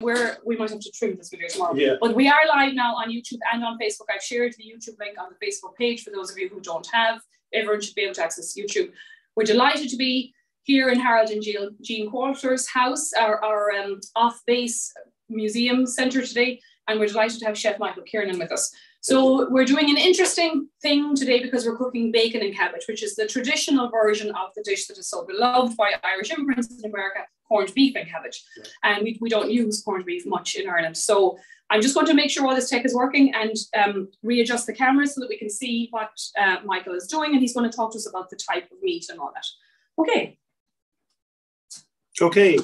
we're we might have to trim this video tomorrow. Yeah. But we are live now on YouTube and on Facebook. I've shared the YouTube link on the Facebook page for those of you who don't have. Everyone should be able to access YouTube. We're delighted to be here in Harold and Jean, Qualters' house, our, our um, off-base museum centre today, and we're delighted to have Chef Michael Kiernan with us. So we're doing an interesting thing today because we're cooking bacon and cabbage, which is the traditional version of the dish that is so beloved by Irish immigrants in America, corned beef and cabbage. And we, we don't use corned beef much in Ireland. So I'm just going to make sure all this tech is working and um, readjust the camera so that we can see what uh, Michael is doing. And he's going to talk to us about the type of meat and all that. Okay. Okay,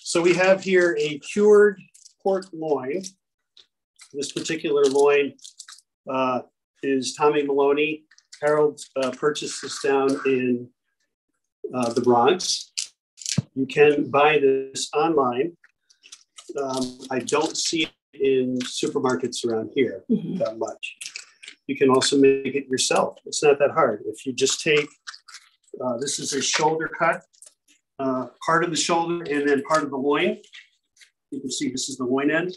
so we have here a cured pork loin. This particular loin uh, is Tommy Maloney. Harold uh, purchased this down in uh, the Bronx. You can buy this online. Um, I don't see it in supermarkets around here mm -hmm. that much. You can also make it yourself. It's not that hard. If you just take, uh, this is a shoulder cut, uh, part of the shoulder and then part of the loin. You can see this is the loin end.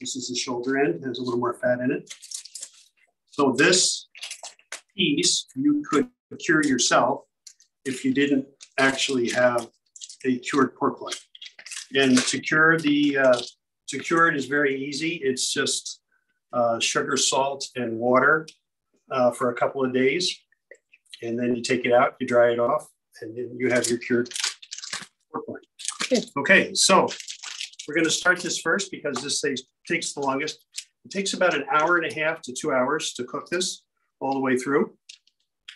This is the shoulder end, it has a little more fat in it. So this piece you could cure yourself if you didn't actually have a cured pork loin. And to cure the uh, to cure it is very easy. It's just uh, sugar, salt, and water uh, for a couple of days, and then you take it out, you dry it off, and then you have your cured pork loin. Okay. okay, so we're going to start this first because this takes the longest. It takes about an hour and a half to two hours to cook this all the way through.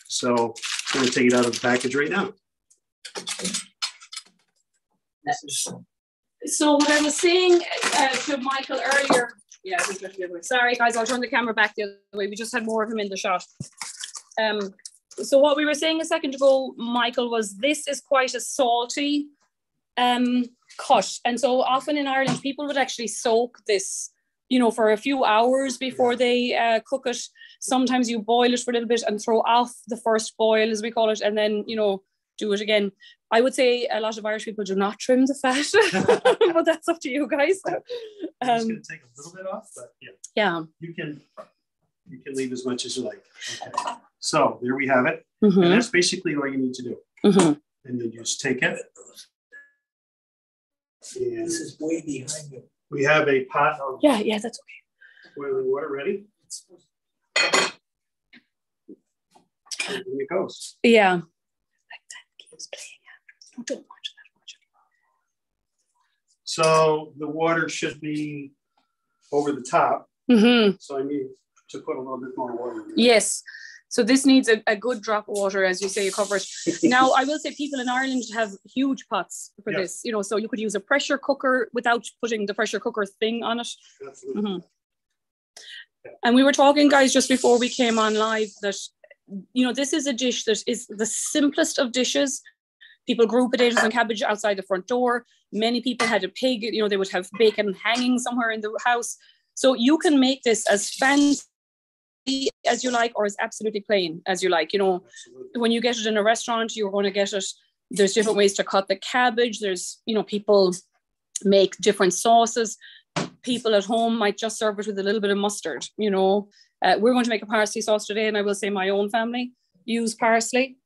So I'm going to take it out of the package right now. So what I was saying uh, to Michael earlier, yeah, sorry guys, I'll turn the camera back the other way. We just had more of him in the shot. Um, so what we were saying a second ago, Michael, was this is quite a salty um, cut. And so often in Ireland, people would actually soak this, you know, for a few hours before they uh, cook it. Sometimes you boil it for a little bit and throw off the first boil, as we call it, and then, you know, do it again. I would say a lot of Irish people do not trim the fat, but that's up to you guys. Um, I'm just going to take a little bit off, but yeah. Yeah. You can you can leave as much as you like. Okay. So there we have it. Mm-hmm. And that's basically all you need to do. Mm-hmm. And then you just take it. And this is way behind you. We have a pot of yeah, yeah, that's okay. Boiling water ready. And it goes. Yeah. Like that keeps playing don't watch that much So the water should be over the top. Mm-hmm. So I need to put a little bit more water. Yes. So this needs a, a, good drop of water, as you say, you cover it. now, I will say people in Ireland have huge pots for yeah. this. You know, so you could use a pressure cooker without putting the pressure cooker thing on it. Absolutely. Mm-hmm. And we were talking, guys, just before we came on live that you know this is a dish that is the simplest of dishes People grew potatoes and cabbage outside the front door. Many people had a pig, you know, they would have bacon hanging somewhere in the house. So you can make this as fancy as you like or as absolutely plain as you like. You know, absolutely. when you get it in a restaurant, you're going to get it. There's different ways to cut the cabbage. There's, you know, people make different sauces. People at home might just serve it with a little bit of mustard. You know, uh, we're going to make a parsley sauce today, and I will say my own family use parsley.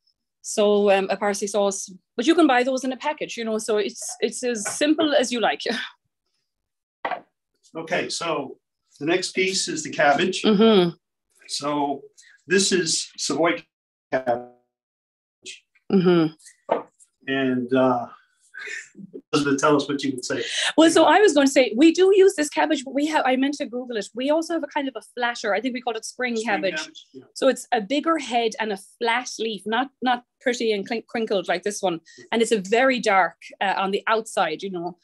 So um, a parsley sauce, but you can buy those in a package, you know. So it's it's as simple as you like. okay, so the next piece is the cabbage. Mm-hmm. So this is Savoy cabbage, mm-hmm. and uh, Elizabeth, tell us what you would say. Well, so I was going to say we do use this cabbage, but we have I meant to Google it. We also have a kind of a flatter. I think we call it spring, spring cabbage. cabbage yeah. So it's a bigger head and a flat leaf, not not pretty and crinkled like this one, and it's a very dark uh, on the outside. You know,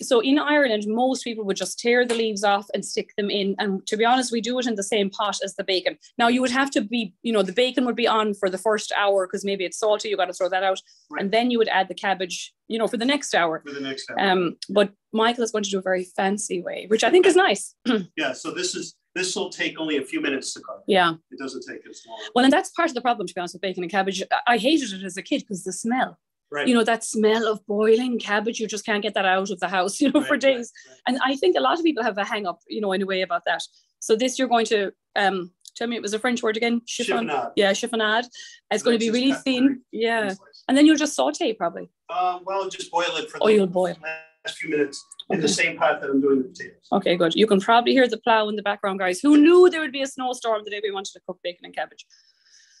so in Ireland, most people would just tear the leaves off and stick them in. And to be honest, we do it in the same pot as the bacon. Now you would have to be, you know, the bacon would be on for the first hour because maybe it's salty, you got to throw that out. Right. And then you would add the cabbage, you know, for the next hour. For the next hour. Um, but Michael is going to do a very fancy way, which I think is nice. yeah. So this is this will take only a few minutes to cook. Yeah. It doesn't take as long. Well, and that's part of the problem, to be honest, with bacon and cabbage. I hated it as a kid because the smell Right. You know, that smell of boiling cabbage, you just can't get that out of the house, you know, for Right, right, days. right. And I think a lot of people have a hang up, you know, in a way about that. So this you're going to um tell me it was a French word again. Chiffon. Chiffonade. Yeah, chiffonade. It's going to be really thin. Yeah. And then you'll just saute probably. Uh, well, just boil it for Oh, the you'll boil. last few minutes in the same pot that I'm doing the potatoes. Okay, good. You can probably hear the plow in the background, guys. Who knew there would be a snowstorm the day we wanted to cook bacon and cabbage?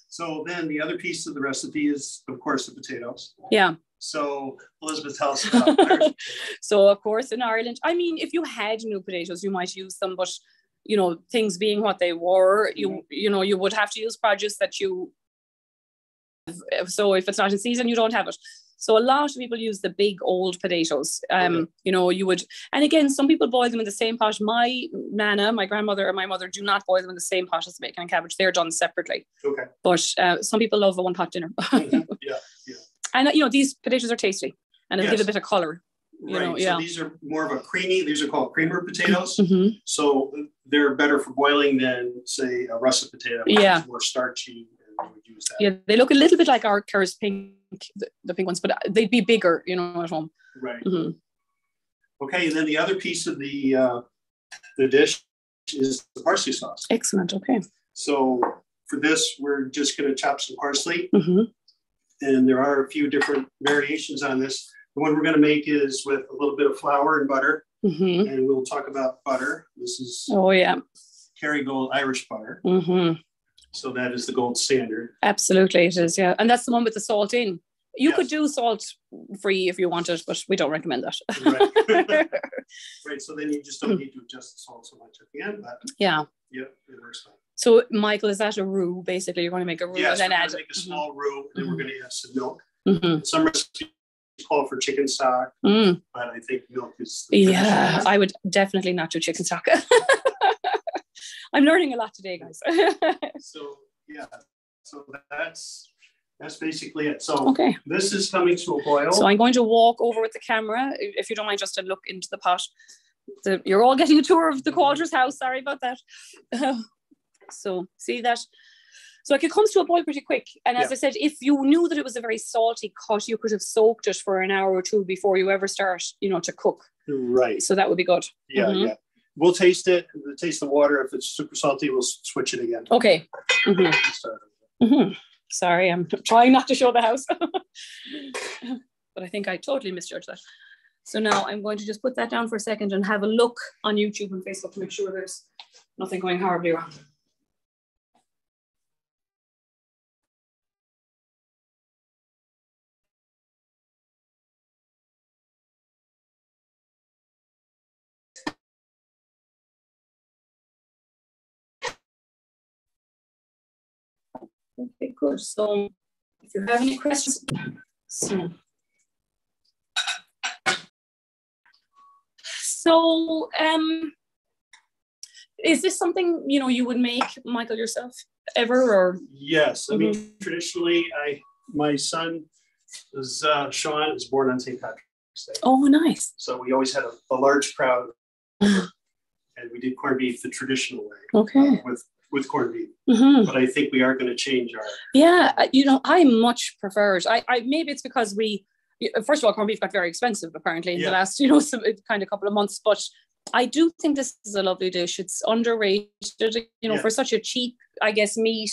So then the other piece of the recipe is, of course, the potatoes. Yeah. So Elizabeth, tell us about Irish. So of course in Ireland, I mean, if you had new potatoes, you might use them, but you know, things being what they were, you mm-hmm. you know, you would have to use produce that you. So if it's not in season, you don't have it. So a lot of people use the big old potatoes. Um, Okay. you know, you would, and again, some people boil them in the same pot. My nana, my grandmother, and my mother do not boil them in the same pot as the bacon and cabbage. They're done separately. Okay. But uh, some people love a one pot dinner. Mhm. Yeah, and uh, you know, these potatoes are tasty and they give a bit of color. You right. know, So yeah. these are more of a creamy, these are called creamer potatoes. Mhm. So they're better for boiling than say a russet potato. Yeah. More starchy and we would use that. Yeah, they look a little bit like our Kerr's pink, the, the pink ones, but they'd be bigger, you know, at home. Right. Mhm. Okay, and then the other piece of the uh, the dish is the parsley sauce. Excellent. Okay. So for this, we're just going to chop some parsley, hmm and there are a few different variations on this. The one we're going to make is with a little bit of flour and butter, hmm and we'll talk about butter. This is Oh yeah. Kerrygold Irish butter, hmm so that is the gold standard. Absolutely, it is. Yeah, and that's the one with the salt in. You could do salt free if you wanted, but we don't recommend that. Right. right. So then you just don't need to adjust the salt so much at the end, but yeah. yep, it works fine. So, Michael, is that a roux? Basically, you're going to make a roux Yes, and then add. to make a small roux, and then we're going to add some milk. Mhm. Some recipes call for chicken stock, Mm. but I think milk is Yeah. I would definitely not do chicken stock. I'm learning a lot today, guys. So yeah, so that's that's basically it. So okay. this is coming to a boil. So I'm going to walk over with the camera, if you don't mind, just to look into the pot. The, you're all getting a tour of the Qualters house. Sorry about that. so see that. So like it comes to a boil pretty quick. And as Yeah. I said, if you knew that it was a very salty cut, you could have soaked it for an hour or two before you ever start, you know, to cook. right. So that would be good. Yeah, Mhm. yeah. We'll taste it. We'll taste the water. If it's super salty, we'll switch it again. Okay. Mhm. Start. Mhm. Sorry, I'm trying not to show the house. but I think I totally misjudged that. So now I'm going to just put that down for a second and have a look on YouTube and Facebook to make sure there's nothing going horribly wrong. Okay, good. So if you have any questions, so. So, um, is this something you know you would make, Michael, yourself ever, or Yes, I mean Mm-hmm. traditionally, I my son is uh, Sean is born on St. Patrick's Day, oh, nice, so we always had a, a large crowd, Mhm. and we did corned beef the traditional way okay, uh, with with corned beef. hmm But I think we are going to change our yeah, uh, you know, I much prefer it. I, I maybe it's because we, first of all, corned beef got very expensive apparently in Yeah. the last, you know, some, kind of couple of months, but. I do think this is a lovely dish. It's underrated, you know, Yeah. for such a cheap, I guess, meat.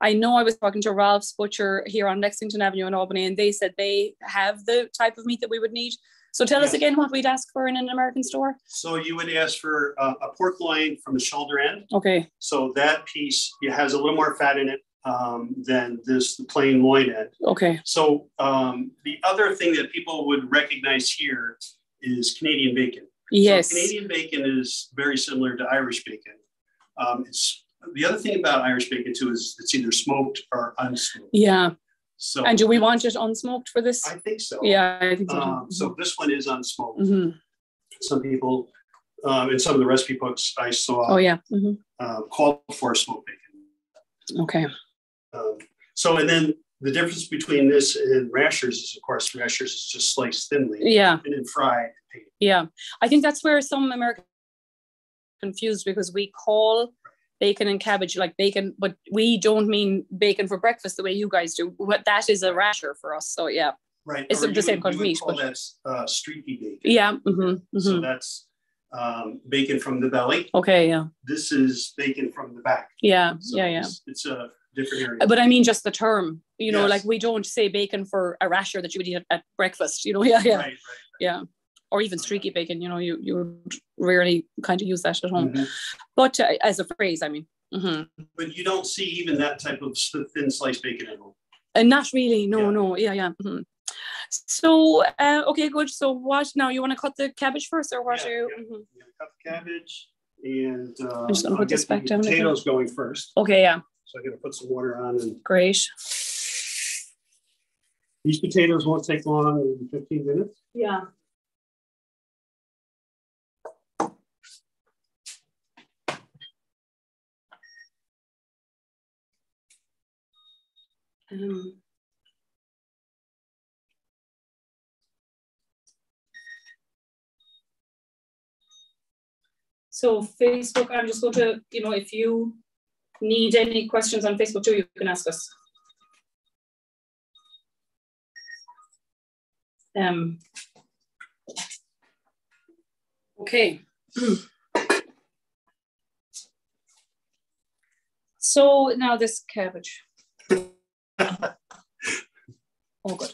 I know I was talking to Ralph's Butcher here on Lexington Avenue in Albany, and they said they have the type of meat that we would need. So tell us again what we'd ask for in an American store. So you would ask for uh, a pork loin from the shoulder end. Okay. So that piece it has a little more fat in it um, than this the plain loin end. Okay. So um, the other thing that people would recognize here is Canadian bacon. Yes. So Canadian bacon is very similar to Irish bacon. Um, it's the other thing about Irish bacon too is it's either smoked or unsmoked. Yeah. So And do we want it unsmoked for this? I think so. yeah, I think so. Um, so this one is unsmoked. hmm Some people um, in some of the recipe books I saw Oh yeah. hmm uh, called for smoked bacon. Okay. Um, so, and then the difference between this and rashers is, of course, rashers is just sliced thinly Yeah. and then fried. Yeah. I think that's where some Americans confused because we call bacon and cabbage like bacon, but we don't mean bacon for breakfast the way you guys do. What that is a rasher for us. So yeah. Right. It's or the same would- kind of meat, but- That's uh, streaky bacon. Yeah. hmm So that's um, bacon from the belly. Okay. Yeah. This is bacon from the back. Yeah. So yeah. Yeah. It's, it's a different area. But I mean, just the term. You know, Yes. like we don't say bacon for a rasher that you would eat at, at breakfast. You know. Yeah. Yeah. Right, right. Yeah. Or even streaky bacon. You know, you you would rarely kind of use that at home. Mhm. But uh, as a phrase, I mean. hmm But you don't see even that type of thin sliced bacon at home. And not really. No. Yeah. No. Yeah. Yeah. hmm So uh, okay, good. So what now? You want to cut the cabbage first, or what? Yeah, are you? yeah. mhm. You're cut the cabbage and uh, I'm just gonna I'll put this the back down again. Potatoes going first. Okay. Yeah. So I'm gonna put some water on and Great. these potatoes won't take long, 15 minutes. Yeah. Um, so Facebook, I'm just going to, you know, if you need any questions on Facebook too, you can ask us. Um, okay. So now this cabbage. Oh, good.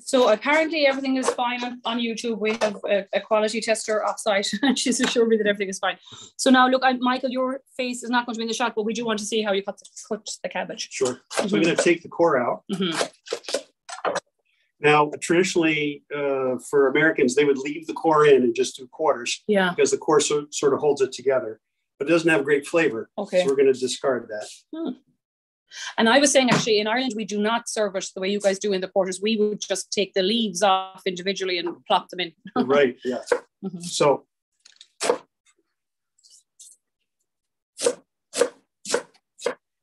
So apparently everything is fine on, on YouTube. We have a, a quality tester offsite, and she's assured me that everything is fine. So now, look, I, Michael, your face is not going to be in the shot, but we do want to see how you cut the, cut the cabbage. Sure. So I'm gonna take the core out. Mhm. Now, traditionally, uh, for Americans, they would leave the core in and just do quarters Yeah. because the core so, sort of holds it together, but it doesn't have great flavor. Okay. So we're going to discard that. And I was saying actually in Ireland we do not serve it the way you guys do in the quarters. We would just take the leaves off individually and plop them in. right. Yeah. Mhm. So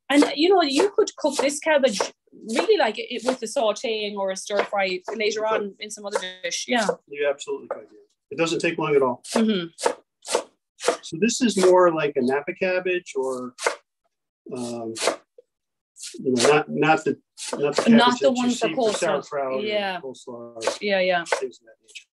And you know, you could cook this cabbage really like it with the sauteing or a stir fry later on in some other dish. Yeah. you absolutely could. It doesn't take long at all. hmm So this is more like a Napa cabbage or, um, you know, not not the not the, Not the one for coleslaw. sauerkraut or Yeah. coleslaw Yeah, yeah. things of that nature.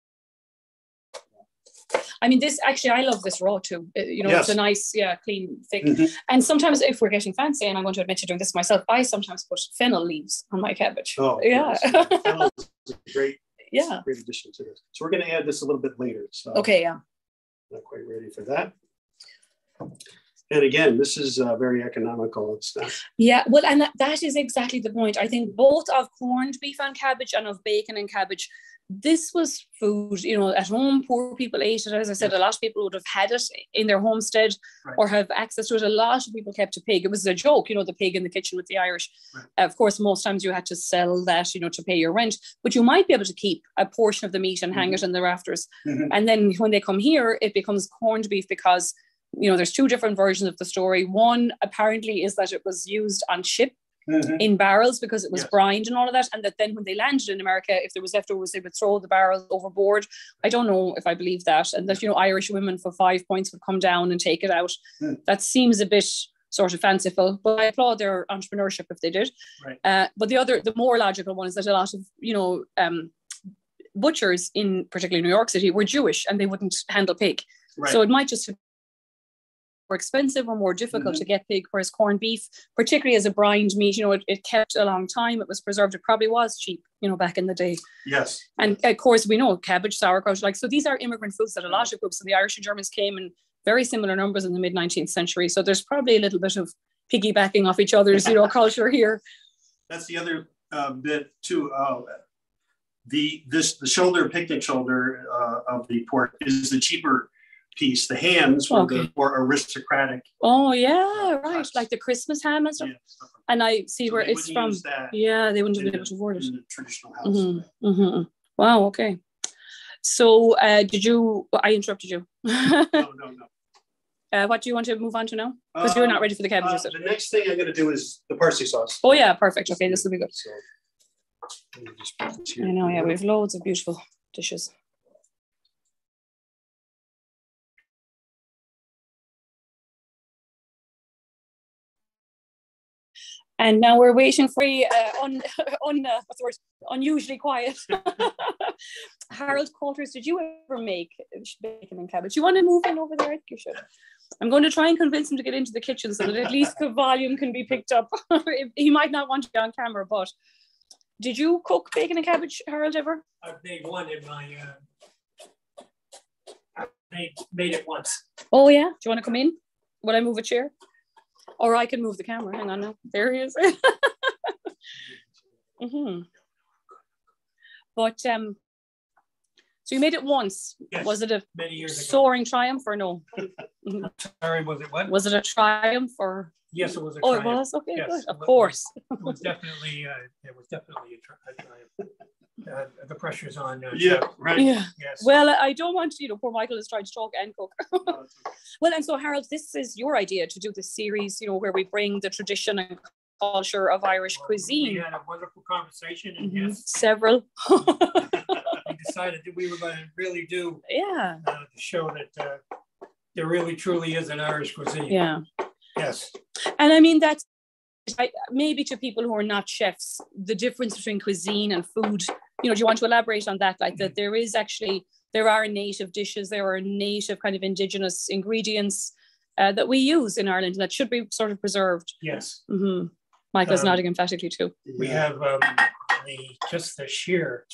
I mean, this actually, I love this raw too. Uh, You know, Yes. it's a nice, yeah, clean, thick. Mhm. And sometimes, if we're getting fancy, and I'm going to admit to doing this myself, I sometimes put fennel leaves on my cabbage. Oh, yeah. Fennel is a great yeah. great addition to this. So we're going to add this a little bit later. So Okay, yeah. not quite ready for that. And again, this is uh, very economical. It's not. Yeah, well, and that, that is exactly the point. I think both of corned beef and cabbage and of bacon and cabbage, this was food, you know, at home, poor people ate it. As I said, a lot of people would have had it in their homestead Right. or have access to it. A lot of people kept a pig. It was a joke, you know, the pig in the kitchen with the Irish. Right. Of course, most times you had to sell that, you know, to pay your rent, but you might be able to keep a portion of the meat and hang it in the rafters. Mhm. And then when they come here, it becomes corned beef because you know there's two different versions of the story. One apparently is that it was used on ship Mhm. in barrels because it was Yes. brined and all of that, and that then when they landed in America, if there was leftovers, they would throw the barrels overboard. I don't know if I believe that, and that you know Irish women for five points would come down and take it out. Hmm. That seems a bit sort of fanciful, but I applaud their entrepreneurship if they did. Right. Uh, but the other, the more logical one is that a lot of you know um, butchers in particularly New York City were Jewish and they wouldn't handle pig. Right. So it might just more expensive or more difficult Mhm. to get pig, whereas corned beef, particularly as a brined meat, you know, it, it kept a long time, it was preserved, it probably was cheap, you know, back in the day. yes. And of course, we know cabbage, sauerkraut, like, so these are immigrant foods that a lot of groups of the Irish and Germans came in very similar numbers in the mid 19th century. So there's probably a little bit of piggybacking off each other's, you know, culture here. That's the other uh, bit too. Uh, the this the shoulder picnic shoulder uh, of the pork is the cheaper piece. The hams were Okay. the more aristocratic. Oh, yeah, right. Like the Christmas ham and stuff. yeah, stuff like And I see that. where it's from. Yeah, they wouldn't have been able to afford it. traditional house. Mhm, mhm. Wow. Okay. So, uh, did you? I interrupted you. No, no, no. uh, what do you want to move on to now? Because you're not Um, ready for the cabbage, uh, the next thing I'm going to do is the parsley sauce. Oh yeah, perfect. Okay, this will be good. So, let me just put this here. I know. Yeah, we have loads of beautiful dishes. And now we're waiting for a uh, un, un, uh, what's the word? unusually quiet. Harold Qualters, did you ever make bacon and cabbage? You want to move in over there? I think you should. I'm going to try and convince him to get into the kitchen so that at least the volume can be picked up. he might not want to be on camera, but did you cook bacon and cabbage, Harold, ever? I've made one in my, uh, I made, made it once. Oh, yeah. Do you want to come in? Will I move a chair? Or I can move the camera. Hang on now. There he is. mm-hmm. But um, so you made it once. Yes, Was it a Many years ago. soaring triumph or no? Sorry, was it what? Was it a triumph or? Yes, it was a Oh, it triumph. was? Okay, Yes, good. it Of was- course. It was definitely, uh, it was definitely a tri- a triumph. Uh, the pressure's on. uh, Yeah, Jeff. right. Yeah. Yes. Well, I don't want, you know, poor Michael is trying to talk and cook. Well, and so Harold, this is your idea to do this series, you know, where we bring the tradition and culture of Irish We cuisine. We had a wonderful conversation and Mhm. yes, Several. we decided that we were going to really do yeah. uh, to show that uh, there really truly is an Irish cuisine. Yeah. Yes. And I mean, that's I, maybe to people who are not chefs, the difference between cuisine and food. You know, do you want to elaborate on that? Like that there is actually, there are native dishes, there are native kind of indigenous ingredients uh, that we use in Ireland that should be sort of preserved. Yes. hmm Michael's Um, nodding emphatically too. We have um, the just the sheer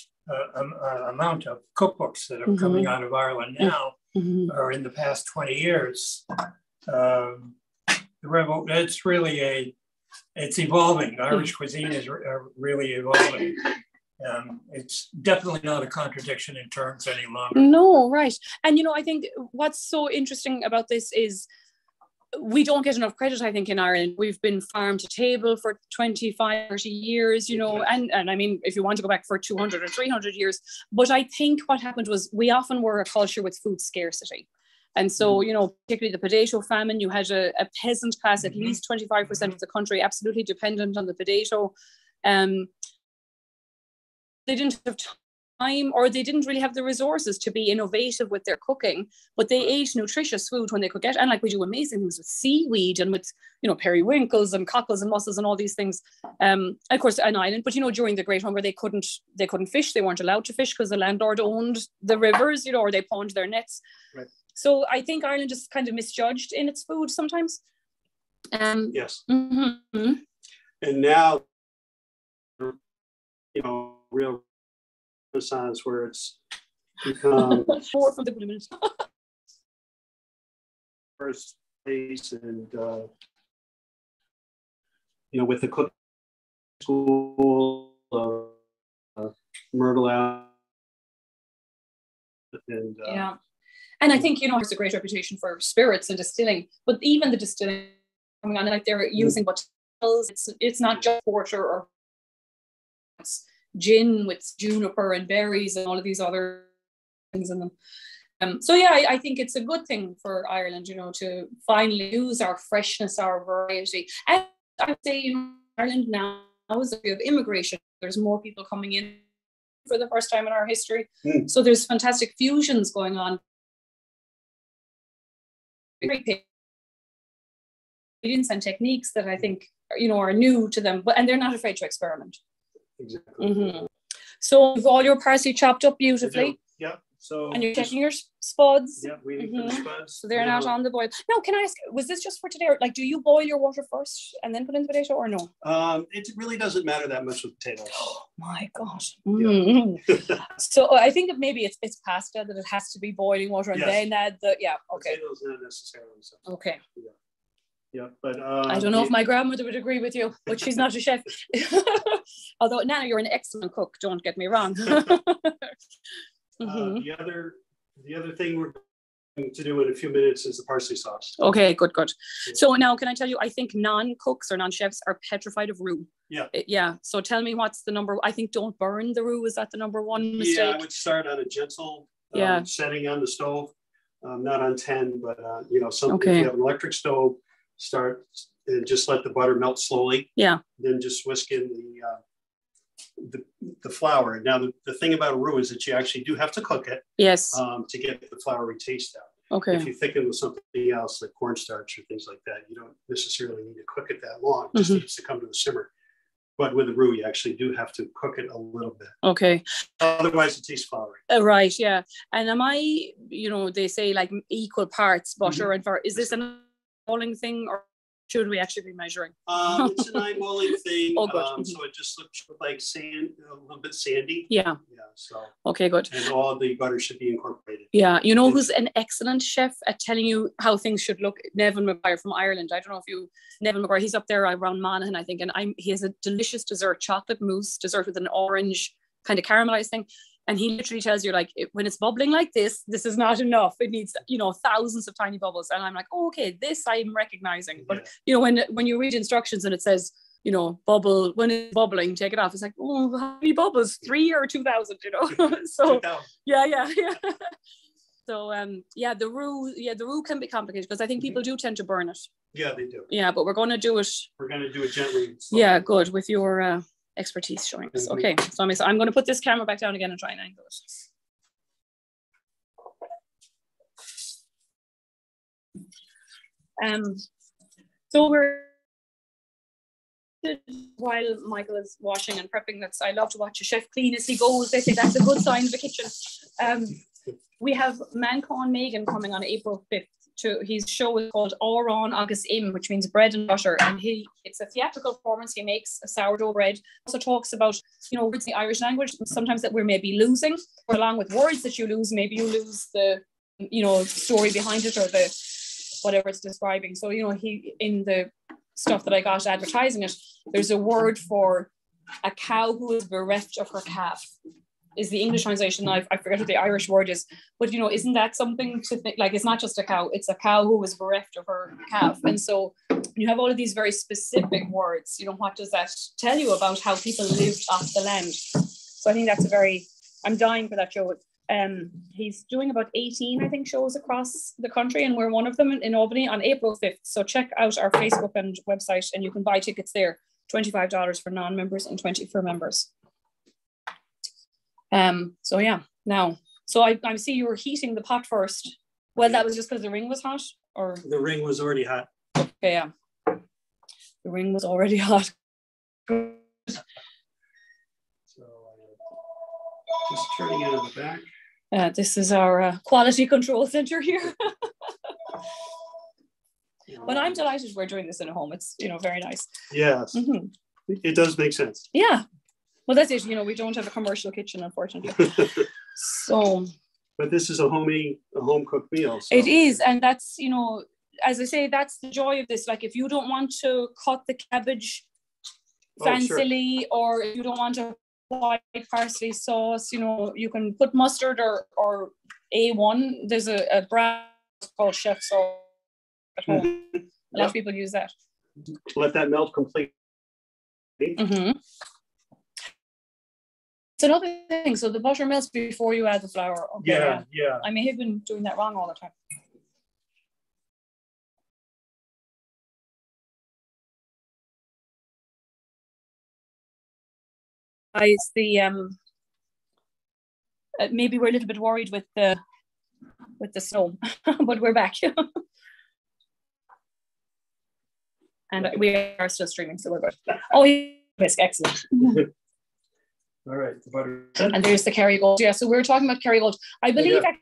um, uh, amount of cookbooks that are coming out of Ireland now, Mhm. or in the past 20 years. Um, the revo- it's really a, it's evolving. Irish cuisine is re- uh, really evolving. Um, it's definitely not a contradiction in terms any longer. No, right. And you know, I think what's so interesting about this is we don't get enough credit, I think, in Ireland. We've been farm to table for 25, 30 years, you know, and, and I mean, if you want to go back for 200 or 300 years, but I think what happened was we often were a culture with food scarcity. And so, you know, particularly the potato famine, you had a, a peasant class, at Mhm. least 25% of the country, absolutely dependent on the potato. Um, they didn't have time or they didn't really have the resources to be innovative with their cooking, but they ate nutritious food when they could get, and like we do amazing things with seaweed and with, you know, periwinkles and cockles and mussels and all these things. Um, of course, an island, but you know, during the Great Hunger, they couldn't, they couldn't fish. They weren't allowed to fish because the landlord owned the rivers, you know, or they pawned their nets. Right. So I think Ireland is kind of misjudged in its food sometimes. Um, Yes. mhm. And now, you know, real renaissance where it's become Four from the minute. first place and, uh, you know, with the cook school, uh, Myrtle Allen. And, uh, Yeah. And I think, you know, it's a great reputation for spirits and distilling, but even the distilling coming on, like they're using bottles, it's it's not just porter or it's gin with juniper and berries and all of these other things in them. Um, so yeah, I, I think it's a good thing for Ireland, you know, to finally use our freshness, our variety. And I would say, you know, Ireland now is a bit of immigration. There's more people coming in for the first time in our history. Mm. So there's fantastic fusions going on. Great ingredients and techniques that I think you know are new to them, but and they're not afraid to experiment. Exactly. Mhm. So with all your parsley chopped up beautifully, Yeah, so. and you're just- checking your spuds. Yeah, waiting for the spuds. So they're not Now, on the boil. Now, can I ask, was this just for today? Or like, do you boil your water first and then put in the potato, or no? Um, it really doesn't matter that much with potatoes. Oh my gosh. Mhm. so I think maybe it's it's pasta that it has to be boiling water and Yes. then add the yeah. Okay. Potatoes not necessarily so. Okay. Yeah, but. uh, I don't know if my grandmother would agree with you, but she's not a chef. Although Nana, you're an excellent cook. Don't get me wrong. Uh, Mhm. the other, the other thing we're going to do in a few minutes is the parsley sauce. Okay, good, good. So now, can I tell you? I think non-cooks or non-chefs are petrified of roux. Yeah. Uh, Yeah. So tell me, what's the number? I think don't burn the roux. Is that the number one mistake Yeah, I would start on a gentle um, Yeah. setting on the stove, um, not on 10, but uh, you know, some, if you have an electric stove, start and just let the butter melt slowly. Yeah. Then just whisk in the, uh, the, the flour. Now, the, the thing about roux is that you actually do have to cook it Yes. um, to get the floury taste out. Okay. If you thicken with something else like cornstarch or things like that, you don't necessarily need to cook it that long. It just Mhm. needs to come to a simmer. But with the roux, you actually do have to cook it a little bit. Okay. Otherwise, it tastes floury. Uh, right. Yeah. And am I, you know, they say like equal parts butter and flour. Is this an falling thing or should we actually be measuring? Um, it's an eyeballing thing. Oh, good. um, so it just looks like sand, a little bit sandy. Yeah. Yeah. So Okay. Good. and all the butter should be incorporated. Yeah, you know who's an excellent chef at telling you how things should look? Neven Maguire from Ireland. I don't know if you Neven Maguire. He's up there around Monaghan, I think, and I'm he has a delicious dessert, chocolate mousse dessert with an orange kind of caramelized thing. And he literally tells you like it, when it's bubbling like this, this is not enough. It needs you know thousands of tiny bubbles. And I'm like, oh, okay, this I'm recognizing. But Yeah. you know when when you read instructions and it says you know bubble when it's bubbling, take it off. It's like oh, how many bubbles? Three or two thousand? You know. so yeah yeah yeah so um yeah the rule yeah the rule can be complicated because i think people do tend to burn it yeah, they do. yeah but we're going to do it We're going to do it gently. yeah good with your uh, expertise showing us Mhm. okay so i'm, so I'm going to put this camera back down again and try and angle it um so we're while Michael is washing and prepping that's I love to watch a chef clean as he goes. They say that's a good sign of the kitchen. Um, we have Manchán Magan coming on April 5th to his show is called Arán agus Im, which means bread and butter. And he it's a theatrical performance. He makes a sourdough bread. Also talks about, you know, words in the Irish language, sometimes that we're maybe losing, along with words that you lose, maybe you lose the, you know, story behind it or the whatever it's describing. So, you know, he in the stuff that I got advertising it, there's a word for a cow who is bereft of her calf is the English translation. I, I forget what the Irish word is, but you know, isn't that something to think like it's not just a cow, it's a cow who was bereft of her calf. And so you have all of these very specific words. You know, what does that tell you about how people lived off the land? So I think that's a very I'm dying for that show. Um, he's doing about 18, I think, shows across the country, and we're one of them in, in Albany on April 5th. So check out our Facebook and website, and you can buy tickets there. $25 for non-members and 20 for members. Um, so yeah, now, so I, I see you were heating the pot first. Well, that was just because the ring was hot, or The ring was already hot. okay, yeah, the ring was already hot. So uh, just turning it on the back. Uh, this is our uh, quality control center here. but I'm delighted we're doing this in a home. It's you know very nice. Yes, Mhm. it does make sense. Yeah. Well, that's it. You know, we don't have a commercial kitchen, unfortunately. So But this is a homey, a home cooked meal. so- it is, and that's you know, as I say, that's the joy of this. Like, if you don't want to cut the cabbage Oh, sure. fancily, or if you don't want to white parsley sauce, you know, you can put mustard or or a one. There's a, a brand called Chef Sauce at home. Mhm. A lot of people use that. Let that melt completely. Mm-hmm. It's another thing. So the butter melts before you add the flour. Okay, Yeah, yeah. I may have been doing that wrong all the time. Guys, the um, uh, maybe we're a little bit worried with the with the snow, but we're back. and we are still streaming, so we're good. Oh, yes, excellent. All right, the butter. And there's the Kerrygold. Yeah, so we were talking about Kerrygold. I believe Yeah. that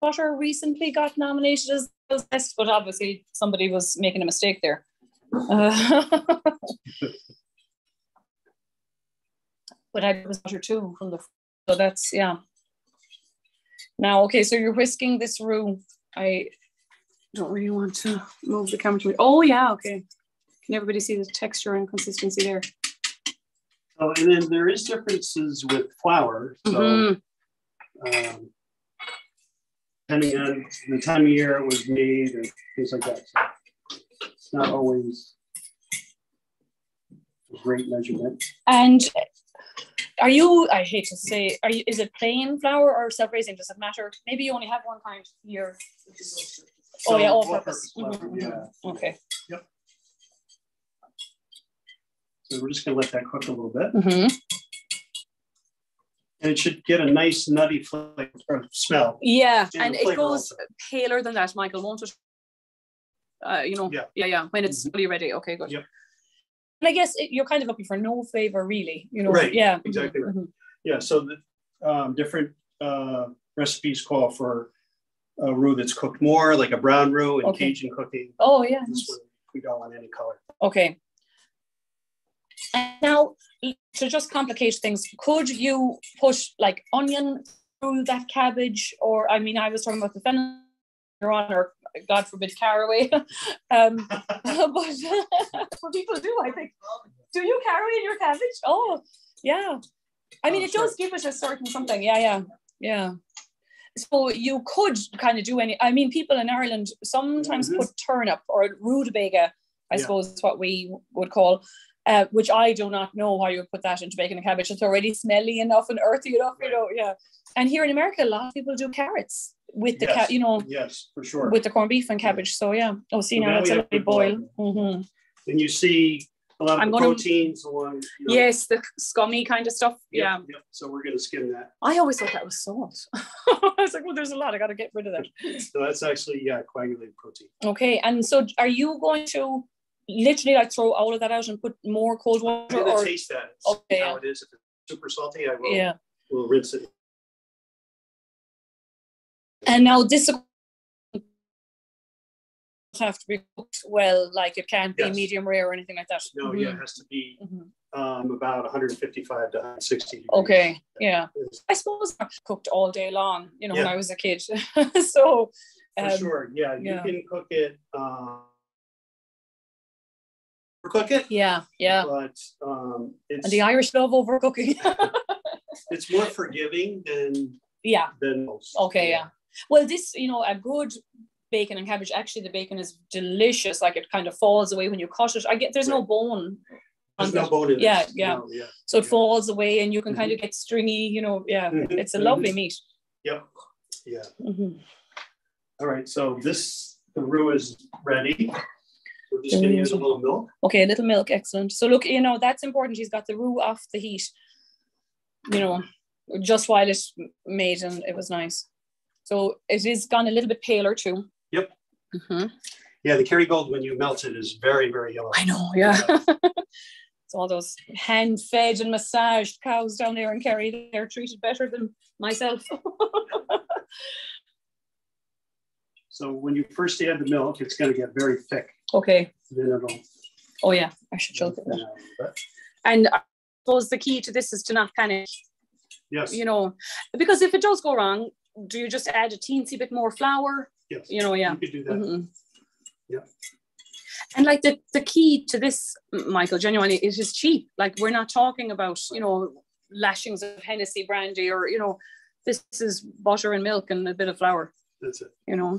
Butter recently got nominated as as best, but obviously somebody was making a mistake there. Uh, but I was butter too from the so that's yeah. Now, okay, so you're whisking this roux. I don't really want to move the camera to me. Oh yeah, okay. Can everybody see the texture and consistency there? Oh, and then there is differences with flour. So Mhm. um, depending on the time of year it was made and things like that. So it's not always a great measurement. And are you, I hate to say, are you, is it plain flour or self-raising? Does it matter? Maybe you only have one kind here. Oh, yeah, all purpose. flour, Mhm, Yeah. Okay. So we're just gonna let that cook a little bit. Mhm. And it should get a nice nutty flavor smell. Yeah, And and it goes also. paler than that, Michael, won't it? Uh, you know, Yeah. yeah, yeah. When it's Mhm. fully ready, okay, good. Yep. And I guess it, you're kind of looking for no flavor, really. You know, Right, Yeah, exactly right. mhm. Yeah, so the um, different uh, recipes call for a roux that's cooked more, like a brown roux and Okay. Cajun cooking. Oh yeah. This one we don't want any color. Okay. And now to just complicate things, could you put like onion through that cabbage? Or I mean, I was talking about the fennel on, or God forbid, caraway. um, but what people do, I think. Do you caraway in your cabbage? Oh, yeah. I mean, Oh, it does give it a certain something. Yeah, yeah, yeah. So you could kind of do any. I mean, people in Ireland sometimes Mhm. put turnip or rutabaga, I Yeah. suppose is what we would call, uh, which I do not know how you would put that into bacon and cabbage. It's already smelly enough and earthy enough, you know. Yeah. And here in America, a lot of people do carrots with the, ca- Yes. you know, Yes, for sure. with the corned beef and cabbage. So yeah. Oh, see So now now it's a have boil. boil. hmm and you see a lot of I'm gonna- proteins along. You know, Yes, the scummy kind of stuff. Yep, Yeah. yep. So we're going to skim that. I always thought that was salt. I was like, well, there's a lot. I got to get rid of that. So that's actually yeah coagulated protein. Okay. And so are you going to literally like throw all of that out and put more cold I'm water? going Or, taste that. Okay, How it is. If it's super salty, I will. yeah. Will rinse it. And now this have to be cooked well, like it can't be medium rare or anything like that. No, yeah, it has to be Mhm. um, about 155 to 160. degrees. Okay, yeah. I suppose I cooked all day long, you know, when I was a kid. so, For um, sure, yeah, you yeah. can cook it. Um, cook it, yeah, yeah. but um, it's And the Irish love overcooking. it's more forgiving than yeah. than most. Okay, yeah. Well, this, you know, a good bacon and cabbage, actually the bacon is delicious. Like it kind of falls away when you cut it. I get there's no bone. There's no bone in Yeah, yeah. No, yeah. So it Yeah. falls away and you can kind of get stringy, you know, yeah. Mhm, It's a lovely meat. Yep. Yeah. Mhm. All right. So this the roux is ready. We're just going to use a little milk. Okay, a little milk, excellent. So look, you know, that's important. She's got the roux off the heat, you know, just while it's made and it was nice. So it is gone a little bit paler too. Yep. Mhm. Yeah, the Kerrygold when you melt it is very very yellow. I know, yeah. it's all those hand-fed and massaged cows down there in Kerry. They're treated better than myself. So when you first add the milk, it's going to get very thick. Okay. Oh yeah, I should show thin that. out a little bit. And I suppose the key to this is to not panic. Yes. You know, because if it does go wrong, do you just add a teensy bit more flour? Yes. You know, yeah. You could do that. Mhm. Yeah. And like the, the key to this, Michael, genuinely, is it is cheap. Like we're not talking about, you know, lashings of Hennessy brandy or, you know, this is butter and milk and a bit of flour, That's it. you know,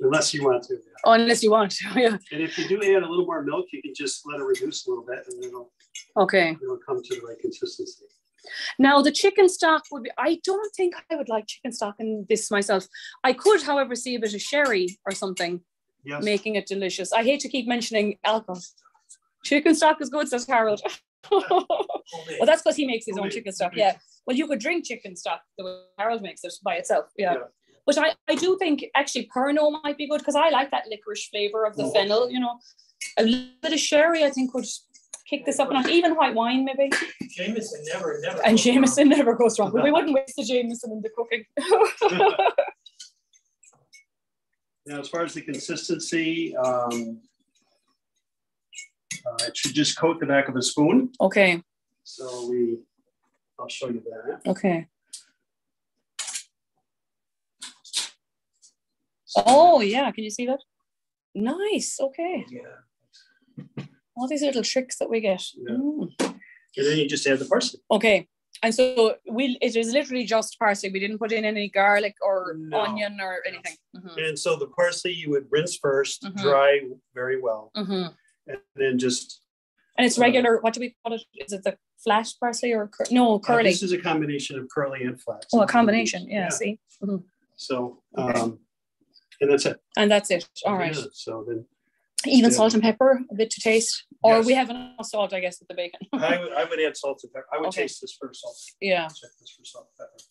Unless you want to. yeah. Oh, unless you want. To, yeah. And if you do add a little more milk, you can just let it reduce a little bit, and it'll, Okay. it'll come to the right consistency. Now the chicken stock would be, I don't think I would like chicken stock in this myself. I could, however, see a bit of sherry or something Yes. making it delicious. I hate to keep mentioning alcohol. Chicken stock is good, says Harold. well, that's because he makes his own chicken stock. Yeah. Well, you could drink chicken stock the way Harold makes it by itself. Yeah. Yeah. But I, I do think actually Pernod might be good because I like that licorice flavor of the Oh. fennel, you know. A little bit of sherry, I think, would kick this up a notch. Even white wine, maybe. Jameson never, never. And goes wrong. Jameson never goes wrong. But we wouldn't waste the Jameson in the cooking. Now, as far as the consistency, um, uh, it should just coat the back of a spoon. okay. So we, I'll show you that. Okay. Oh, yeah. Can you see that? Nice. Okay. Yeah. All these little tricks that we get. Yeah. Mm. And then you just add the parsley. Okay. And so we it is literally just parsley. We didn't put in any garlic or No. onion or anything. Mhm. And so the parsley you would rinse 1st Mhm. dry very well, Mhm. and then just. And it's Uh, regular. What do we call it? Is it the flat parsley or cur- no uh, curly? This is a combination of curly and flat. oh, a combination. Yeah. See, So, Okay. And that's it. and that's it. All right. Yeah, So then, Even Yeah. salt and pepper, a bit to taste. Or Yes. we have enough salt, I guess, with the bacon. I would, I would add salt and pepper. I would Okay. taste this for salt. yeah. Check this for salt and pepper.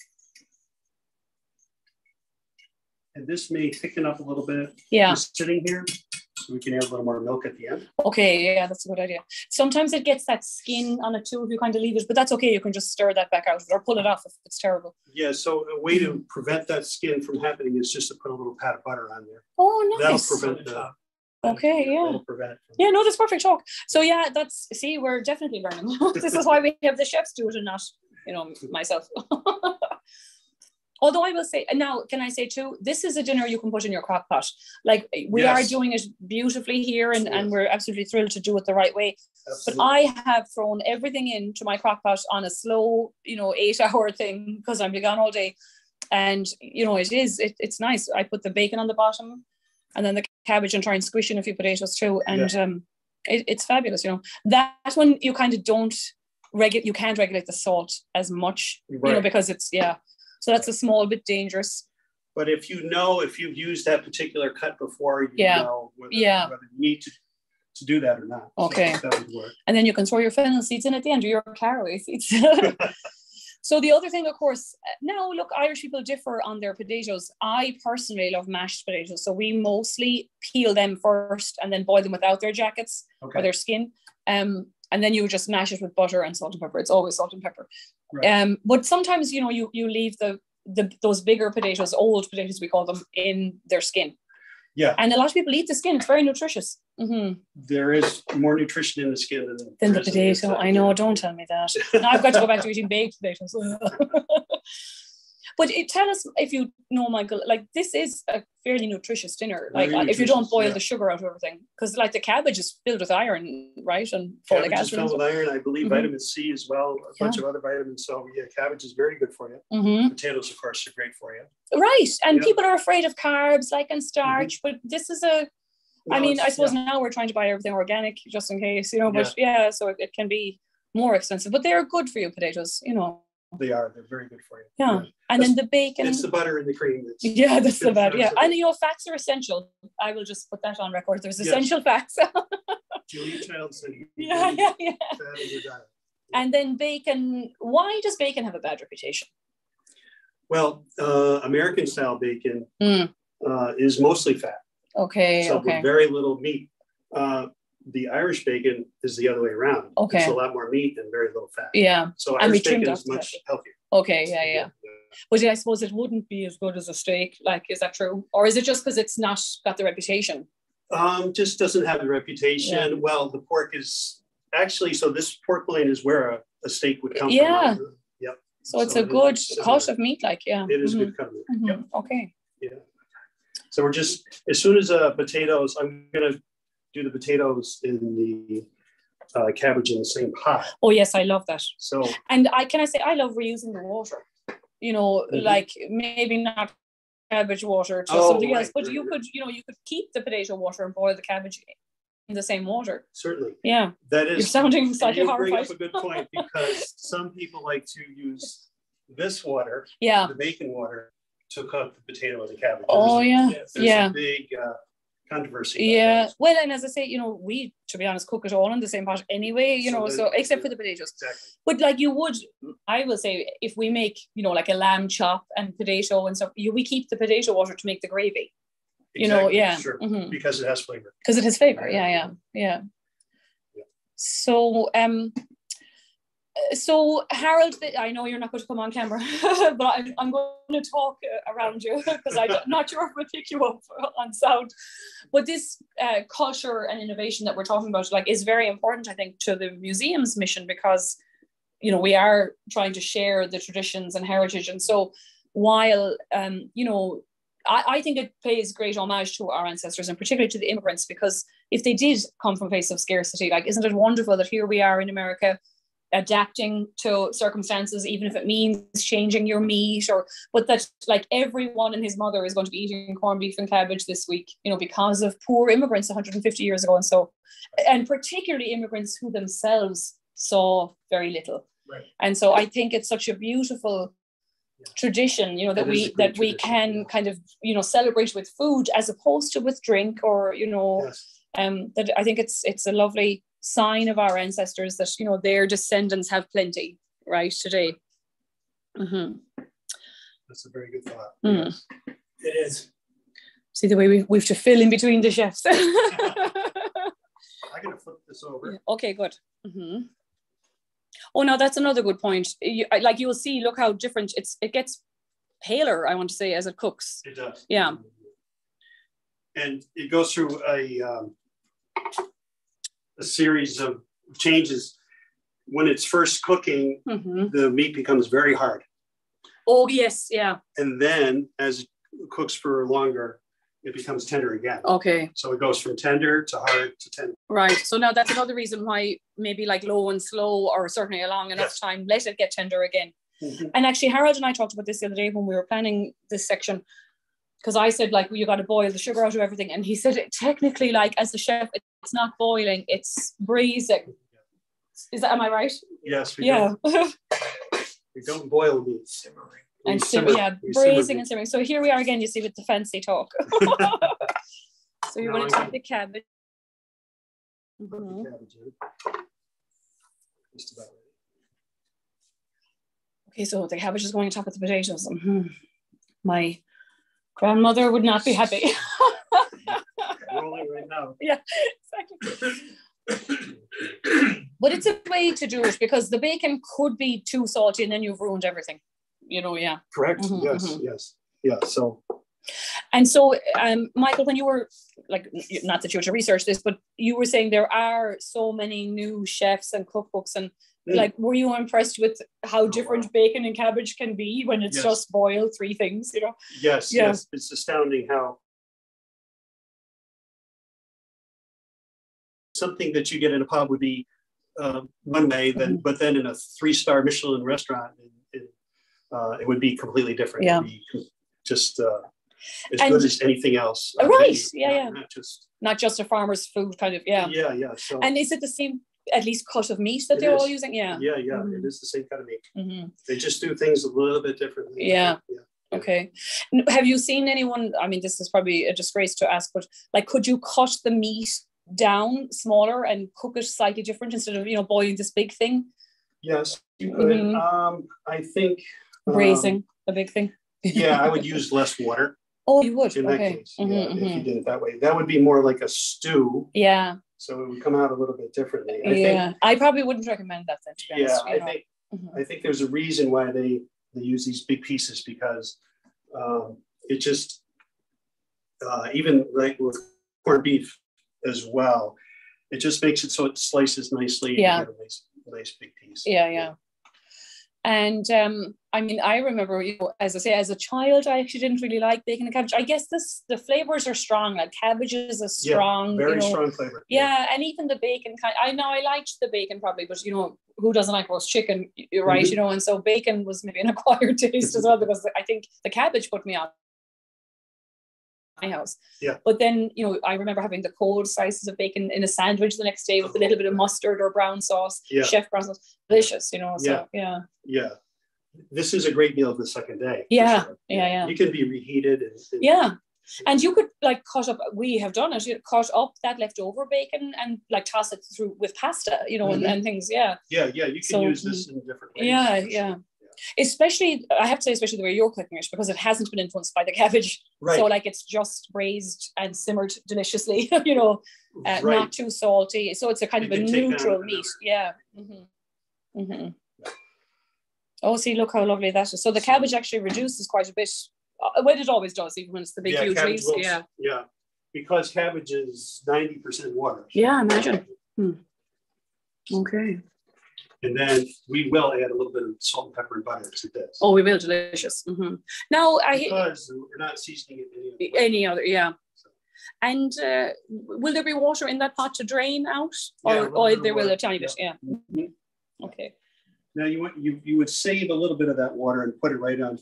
And this may thicken up a little bit. Yeah. Just sitting here, so we can add a little more milk at the end. Okay. Yeah, that's a good idea. Sometimes it gets that skin on it too if you kind of leave it, but that's okay. You can just stir that back out or pull it off if it's terrible. Yeah, so a way to prevent that skin from happening is just to put a little pat of butter on there. Oh, nice. That'll prevent the. Okay, yeah. Yeah, no, that's perfect talk. So yeah, that's see, we're definitely learning. this is why we have the chefs do it and not, you know, myself. Although I will say, and now can I say too, this is a dinner you can put in your crock pot. Like we are doing it beautifully here and, and we're absolutely thrilled to do it the right way. But I have thrown everything into my crock pot on a slow, you know, eight hour thing because I'm gone all day. And you know, it is, it, it's nice. I put the bacon on the bottom and then the cabbage and try and squish in a few potatoes too. And um it, it's fabulous, you know. That one you kind of don't regulate you can't regulate the salt as much, you know, because it's yeah. So that's a small bit dangerous. But if you know, if you've used that particular cut before, you Yeah. know whether, Yeah. whether you need to, to do that or not. So Okay. That would work. and then you can throw your fennel seeds in at the end or your caraway seeds. so the other thing, of course, now look, Irish people differ on their potatoes. I personally love mashed potatoes, so we mostly peel them first and then boil them without their jackets or their skin. Um, and then you just mash it with butter and salt and pepper. It's always salt and pepper. Right. Um, but sometimes you know you you leave the the those bigger potatoes, old potatoes we call them, in their skin. Yeah, And a lot of people eat the skin. It's very nutritious. Mhm. there is more nutrition in the skin than, Then the is in the potato. I know. Don't tell me that. I've got to go back to eating baked potatoes. but it, tell us if you know, Michael. Like this is a fairly nutritious dinner. Like uh, if you don't boil yeah. the sugar out of everything, because like the cabbage is filled with iron, right, and Cabbage is filled with iron, I believe Mhm. vitamin C as well, a bunch of other vitamins. So yeah, cabbage is very good for you. hmm Potatoes, of course, are great for you. Right, and Yeah. people are afraid of carbs, like and starch. But this is a. I mean, I suppose yeah. now we're trying to buy everything organic just in case, you know. But yeah, so it, it can be more expensive, but they're good for you potatoes, you know. They are. They're very good for you. Yeah. And then the bacon. It's the butter and the cream. That's, Yeah, that's the bad. Yeah, and you know, fats are essential. I will just put that on record. There's Yes. essential fats. Julia Child said. you yeah, yeah, yeah. fat in your diet. And then bacon. Why does bacon have a bad reputation? Well, uh, American style bacon Mm. uh, is mostly fat, Okay, so okay, with very little meat. Uh, the Irish bacon is the other way around. Okay. It's a lot more meat and very little fat. yeah, So Irish bacon is much fat. healthier. okay, yeah, yeah. But yeah, I suppose it wouldn't be as good as a steak. Like, is that true, or is it just because it's not got the reputation? Um, just doesn't have the reputation. Well, the pork is actually so. This pork loin is where a, a steak would come Yeah. from. Yep, So it's So a it good cut of meat. Like, yeah, it is Mhm, good cutting. mhm. Yep. Okay, Yeah. So we're just as soon as uh, potatoes, I'm gonna do the potatoes in the uh, cabbage in the same pot. oh yes, I love that. So and I can I say I love reusing the water. You know, Mhm. like maybe not cabbage water to Oh, something else, right, but you could, you know, you could keep the potato water and boil the cabbage in the same water. certainly Yeah, That is. you're sounding and slightly you bring up a good point because some people like to use this water, Yeah. the bacon water, to cook the potato or the cabbage. Oh There's a- yeah. There's Yeah. a big uh, controversy. Yeah. Well, and as I say, you know, we to be honest cook it all in the same pot anyway. You So know, so except for the potatoes. Exactly. But like you would, I will say, if we make, you know, like a lamb chop and potato and stuff, you, we keep the potato water to make the gravy. Exactly. You know, yeah. Sure. Mhm. Because it has flavor. because it has flavor. Yeah, yeah, yeah. Yeah. So, um, so Harold, I know you're not going to come on camera, but I, I'm going to talk uh, around you because I'm not sure if we'll pick you up on sound. But this uh, culture and innovation that we're talking about, like, is very important, I think, to the museum's mission because, you know, we are trying to share the traditions and heritage, and so while, um, you know, I, I think it pays great homage to our ancestors and particularly to the immigrants because if they did come from a place of scarcity, like isn't it wonderful that here we are in America adapting to circumstances, even if it means changing your meat or but that like everyone and his mother is going to be eating corned beef and cabbage this week, you know, because of poor immigrants 150 years ago. And so and particularly immigrants who themselves saw very little. Right. And so I think it's such a beautiful tradition, you know, that is we that we can yeah. kind of, you know, celebrate with food as opposed to with drink or, you know, Yes. um that I think it's it's a lovely sign of our ancestors that you know their descendants have plenty right today. Mm-hmm. That's a very good thought. Mm. It is. See the way we, we have to fill in between the chefs. I'm gonna flip this over. okay, good. hmm Oh, no, that's another good point. You, like you'll see, look how different it's. It gets paler. I want to say as it cooks. It does. Yeah. And it goes through a, um, a series of changes. When it's first cooking, hmm the meat becomes very hard. Oh yes, yeah. And then as it cooks for longer, it becomes tender again. Okay, So it goes from tender to hard to tender. right. So now that's another reason why maybe like low and slow, or certainly a long enough Yes. time, let it get tender again. Mhm. And actually, Harold and I talked about this the other day when we were planning this section. Because I said, like, well, you got to boil the sugar out of everything. And he said, it technically, like, as a chef, it's not boiling, it's braising. Is that, am I right? Yes, we Yeah. don't, we don't boil meat. Simmering. We and sim- simmer- yeah, braising and simmering. So here we are again, you see, with the fancy talk. so No, going to take the cabbage. Just about ready. Okay, so the cabbage is going on top of the potatoes. Mhm. My grandmother would not be happy. Rolling right now. exactly. But it's a way to do it because the bacon could be too salty and then you've ruined everything. You know, yeah. Correct. Mhm, yes. mhm. Yes. Yeah. So And so, um, Michael, when you were like, not that you were to research this, but you were saying there are so many new chefs and cookbooks, and. Like, were you impressed with how Oh, different wow. bacon and cabbage can be when it's Yes. just boiled three things? You know? yes, Yeah. yes, it's astounding how something that you get in a pub would be uh, one way, Mm-hmm. then but then in a three-star Michelin restaurant, it, it, uh, it would be completely different. Yeah. Be just uh, as And- good as anything else. Right, yeah, not- yeah. Not just Not just a farmer's food kind of, yeah. yeah, yeah. So And is it the same, at least cut of meat that It they're all using? Yeah. yeah, yeah, Mhm. it is the same kind of meat. Mhm. They just do things a little bit differently. Yeah. yeah. Okay. Have you seen anyone? I mean, this is probably a disgrace to ask, but like, could you cut the meat down smaller and cook it slightly different instead of, you know, boiling this big thing? Yes, you could. Mhm. Um, I think um, Braising, a big thing. yeah, I would use less water Oh, you would. in that Okay. case. Mhm, yeah, if you mhm. did it that way, that would be more like a stew, Yeah. So it would come out a little bit differently. I yeah. I probably wouldn't recommend that then. To be. Yeah, honest, I know. think Mhm. I think there's a reason why they they use these big pieces because um, it just uh, even like with corned beef as well, it just makes it so it slices nicely. Yeah. nice, nice big piece. Yeah, yeah. And um, I mean, I remember, you know, as I say, as a child, I actually didn't really like bacon and cabbage. I guess this the flavors are strong. Like cabbage is a Yeah, strong, Very you know, strong flavor. Yeah, and even the bacon kind. I know I liked the bacon probably, but you know who doesn't like roast chicken, right? Mhm. You know, and so bacon was maybe an acquired taste as well because I think the cabbage put me on my house. Yeah. But then you know I remember having the cold slices of bacon in a sandwich the next day with a little bit of mustard or brown sauce, Yeah. chef brown sauce, delicious. You know, so yeah, Yeah. This is a great meal of the second day. Yeah, sure. yeah, yeah. You can be reheated. And, and- yeah. And you could like cut up. We have done it. You cut up that leftover bacon and like toss it through with pasta, you know, and, Mhm. and things. Yeah. Yeah, yeah. You can So, use this in a different ways. Yeah, yeah. Especially I have to say, especially the way you're cooking it, because it hasn't been influenced by the cabbage. Right. So like it's just braised and simmered deliciously, you know, uh, right. not too salty. So it's a kind You of a can take that neutral meat. Yeah. hmm hmm Oh, see, look how lovely that is. So the cabbage actually reduces quite a bit. Uh, well, it always does, even when it's the big yeah, huge leaves. will- Yeah. Yeah. Because cabbage is 90% water. Yeah, imagine. Okay. And then we will add a little bit of salt and pepper and butter to this. Oh, we will. Delicious. hmm Now, I Because we're not seasoning it any other any other, yeah. And uh, will there be water in that pot to drain out, or, little or there will a tiny bit? Yeah. Mhm. Okay. Now you want you you would save a little bit of that water and put it right on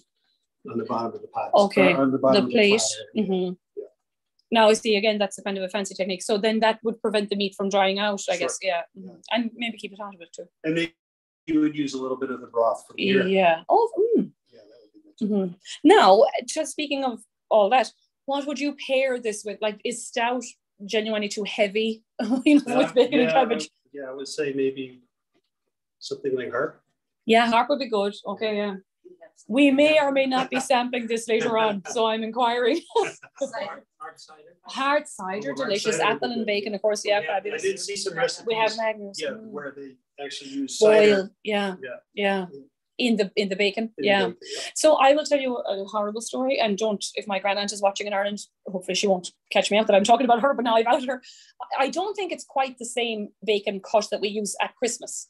on the bottom of the pot. Okay, on the bottom The of plate. platter. Now, see again, that's a kind of a fancy technique. So then that would prevent the meat from drying out, I Sure. guess. Yeah. Yeah. And maybe keep it out of it too. And then you would use a little bit of the broth from here. Yeah. Oh. mm. Yeah, that would be good. Mhm. Now, just speaking of all that, what would you pair this with? Like, is stout genuinely too heavy you know, Yeah, with bacon and yeah, cabbage? Yeah, I would say maybe something like harp. Yeah, harp would be good. Okay, yeah. We may or may not be sampling this later on, so I'm inquiring. Hard hard cider. Hard cider, Oh, hard delicious. cider Apple and bacon, of course. Yeah, Yeah, I fabulous. did see some recipes. We have Magners. Yeah, Mm. where they actually use cider. boil. Yeah, Yeah. yeah. In the in the bacon. in Yeah. bacon, yeah. So I will tell you a horrible story, and don't if my grand aunt is watching in Ireland, hopefully she won't catch me out that I'm talking about her, but now I've outed her. I don't think it's quite the same bacon cut that we use at Christmas.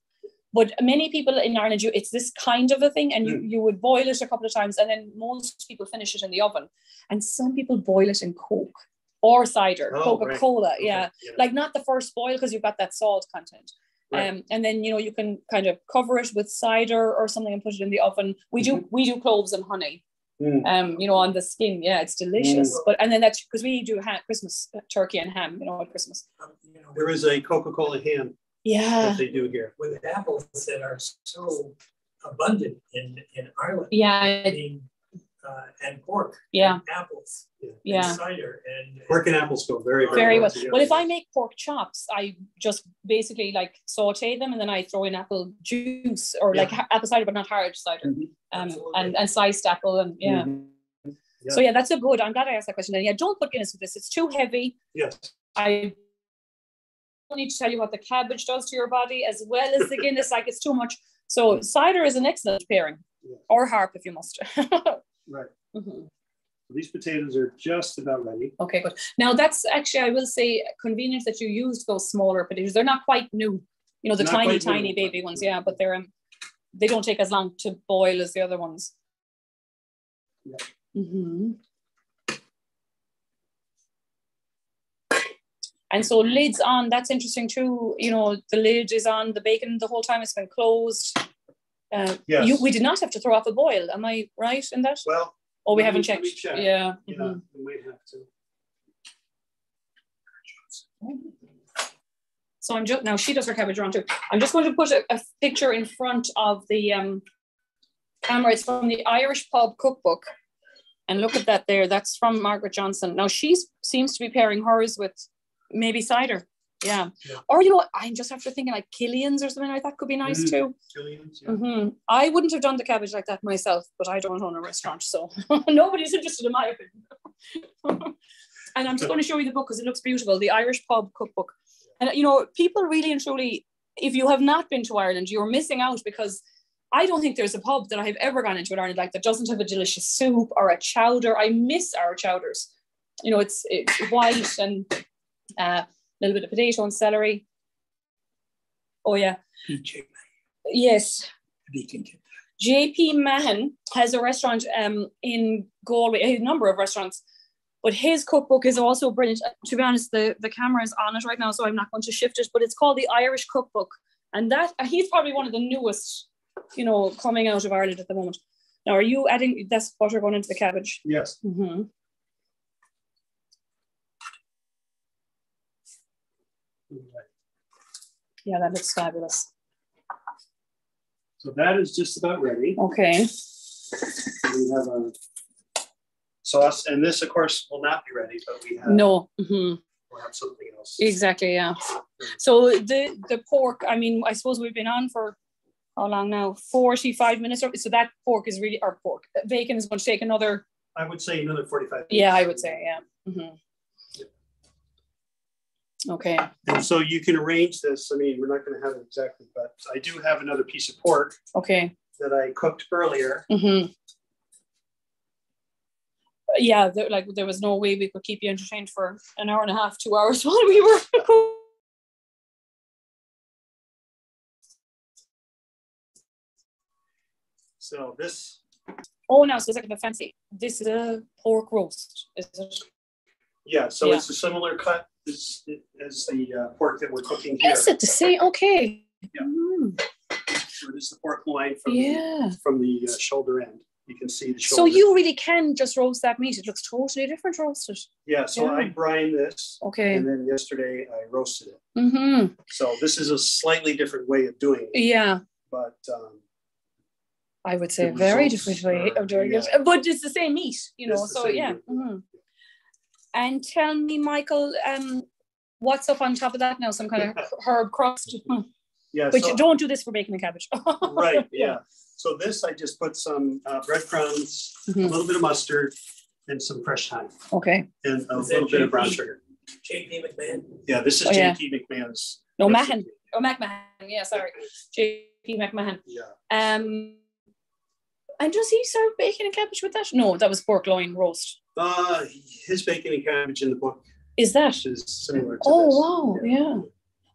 But many people in Ireland, you, it's this kind of a thing, and you, you would boil it a couple of times, and then most people finish it in the oven. And some people boil it in Coke or cider, Oh, Coca Cola. Okay, Yeah, like not the first boil because you've got that salt content. Right. Um, and then you know you can kind of cover it with cider or something and put it in the oven. We do we do cloves and honey. Mm. Um, you know, on the skin. Yeah, it's delicious. But and then that's because we do ha- Christmas uh, turkey and ham. You know, at Christmas. Um, There is a Coca-Cola ham Yeah, that they do here. with apples that are so abundant in, in Ireland. yeah, being, uh, and pork. Yeah. and Apples. Yeah. and yeah. Cider and. Pork and apples go very, very, Very well. together. Well, if I make pork chops, I just basically like saute them and then I throw in apple juice or like apple cider, but not hard cider. Mhm. Um, and, and sliced apple and yeah. Mhm. Yeah. So yeah, that's a good. I'm glad I asked that question. And yeah, don't put Guinness with this. It's too heavy. Yes. I don't need to tell you what the cabbage does to your body as well as the Guinness. like it's too much. So cider is an excellent pairing, Yeah. or harp if you must. Right. Mhm. These potatoes are just about ready. Okay, good. Now that's actually I will say convenient that you used those smaller potatoes. They're not quite new. You know the Not tiny, new, tiny baby ones. Yeah, but they're um, they don't take as long to boil as the other ones. Yeah. hmm And so lids on, that's interesting too. You know, the lid is on the bacon the whole time it's been closed. Uh, Yes. you, we did not have to throw off a boil. Am I right in that? Well, Oh, we haven't checked. check. Yeah. yeah, mhm. we might have to. So I'm just now she does her cabbage round too. I'm just going to put a, a picture in front of the um, camera. It's from the Irish Pub Cookbook, and look at that there. That's from Margaret Johnson. Now she seems to be pairing hers with maybe cider. Yeah. Yeah. Or you know, I'm just after thinking like Killian's or something like that could be nice Mm. too. Killian's, yeah. hmm I wouldn't have done the cabbage like that myself, but I don't own a restaurant, so nobody's interested in my opinion. and I'm just going to show you the book because it looks beautiful. The Irish Pub Cookbook, and you know, people really and truly, if you have not been to Ireland, you're missing out because I don't think there's a pub that I have ever gone into in Ireland like that doesn't have a delicious soup or a chowder. I miss our chowders. You know, it's it's white and uh, a little bit of potato and celery. Oh yeah, PJ yes. JP Mahan has a restaurant um, in Galway, a number of restaurants, but his cookbook is also brilliant. Uh, To be honest, the, the camera is on it right now, so I'm not going to shift it, but it's called the Irish Cookbook. And that uh, he's probably one of the newest, you know, coming out of Ireland at the moment. Now, are you adding that's butter going into the cabbage? Yes. Mm-hmm. Yeah, that looks fabulous. So that is just about ready. Okay. We have a sauce, and this, of course, will not be ready, but we have No. mhm. we'll have something else. Exactly, yeah. So the the pork, I mean, I suppose we've been on for how long now? 45 minutes. Or, so that pork is really, our pork, bacon is going to take another, I would say another 45. yeah, I would say, yeah. Mhm. Okay, And so you can arrange this. I mean, we're not going to have it exactly, but I do have another piece of pork okay. that I cooked earlier. hmm Yeah, there, like there was no way we could keep you entertained for an hour and a half, two hours while we were. So this, oh, no, so it's like a fancy. This is a pork roast, is it? yeah, so Yeah. it's a similar cut as, as the uh, pork that we're cooking here. Is it the same? Okay. Yeah. Mm, So this is the pork loin from yeah. the, from the uh, shoulder end. You can see the shoulder. So you really can just roast that meat. It looks totally different roasted. Yeah, so I Yeah. brine this, Okay. and then yesterday I roasted it. Mm-hmm. So this is a slightly different way of doing it, Yeah, but um, I would say a very different way are- of doing it. But it's the same meat, you know. It's So yeah. meat. And tell me, Michael, um, what's up on top of that now? Some kind of herb crust. Yeah. But so- you don't do this for bacon and cabbage. Right, yeah. So this, I just put some uh, breadcrumbs, a Mhm. little bit of mustard, and some fresh thyme, Okay. and a Is little bit of brown sugar. JP McMahon. Yeah, this is Oh, yeah. JP McMahon's. No. Mahan. Oh, McMahon. Yeah, sorry. J.P. McMahon. Yeah. Um, and does he serve bacon and cabbage with that? No, that was pork loin roast. Uh, his bacon and cabbage in the book Is that? is similar to Oh, this. wow. Yeah.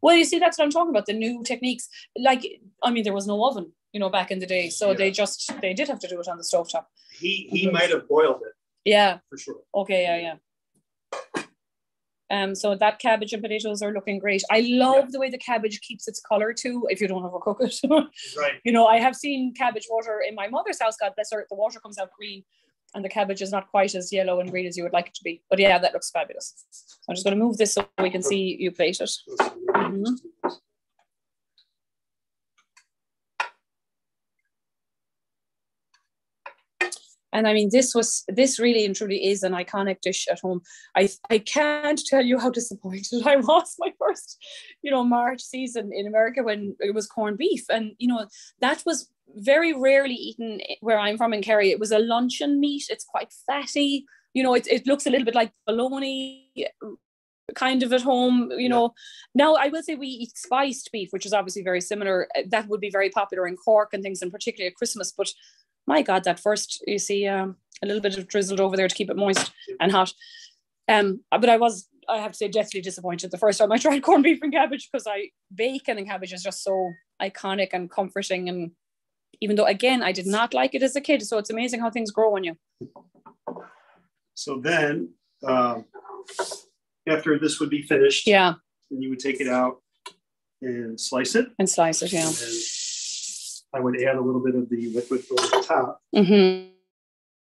Well, you see, that's what I'm talking about. The new techniques. Like, I mean, there was no oven, you know, back in the day. So Yeah. they just, they did have to do it on the stovetop. He, he Mhm. might have boiled it, Yeah. for sure. Okay. Yeah. Yeah. Um, so that cabbage and potatoes are looking great. I love the way the cabbage keeps its color too, if you don't overcook it. Right. you know, I have seen cabbage water in my mother's house. God bless her. The water comes out green, and the cabbage is not quite as yellow and green as you would like it to be. But yeah, that looks fabulous. So I'm just going to move this so we can see you plate it. Mhm. And I mean, this was this really and truly is an iconic dish at home. I I can't tell you how disappointed I was my first, you know, March season in America when it was corned beef, and you know that was very rarely eaten where I'm from in Kerry. It was a luncheon meat. It's quite fatty. You know, it it looks a little bit like bologna kind of at home you know now i will say we eat spiced beef which is obviously very similar that would be very popular in cork and things and particularly at christmas but my god that first you see um, a little bit of drizzled over there to keep it moist and hot. Um but i was i have to say deathly disappointed the first time i tried corned beef and cabbage because i bacon and cabbage is just so iconic and comforting and even though again i did not like it as a kid so it's amazing how things grow on you. So then, um, after this would be finished, yeah. and you would take it out and slice it. and slice it yeah. And I would add a little bit of the liquid over the top. mm-hmm.